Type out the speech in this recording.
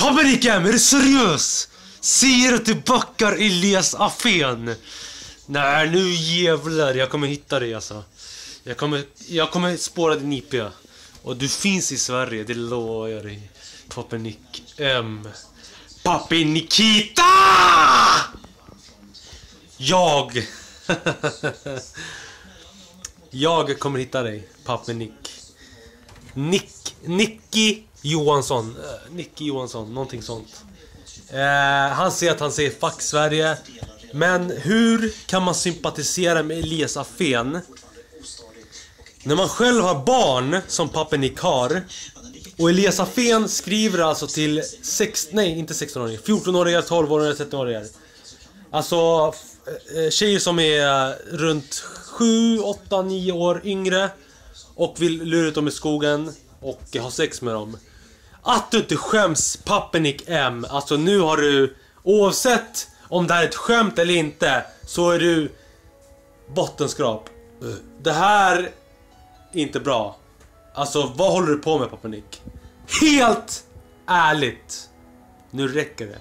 Paperik är du seriös? Säger att du backar Elias Afen? Nej, nu jävlar. Jag kommer hitta dig alltså. Jag kommer, jag kommer spåra din IP. Och du finns i Sverige, det lovar jag dig. Papenik M. Papi Nikita! Jag! jag kommer hitta dig, Papenik. Nick, Nicky Johansson. eh, Nicky Johansson, någonting sånt. Eh, han säger att han säger 'fuck Sverige' Men hur kan man sympatisera med Elias Afén När man själv har barn, som Papenik har Och Elias Afén skriver alltså till sex, nej inte 16-åringar, 14-åringar, 12-åringar, 13-åringar Alltså eh, eh, tjejer som är runt 7, 8, 9 år yngre Och vill lura ut dem i skogen och ha sex med dem att du inte skäms Papenik M. Alltså nu har du, oavsett om det här är ett skämt eller inte, så är du bottenskrap. Det här är inte bra. Alltså vad håller du på med Papenik? Helt ärligt. Nu räcker det.